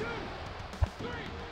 two, three.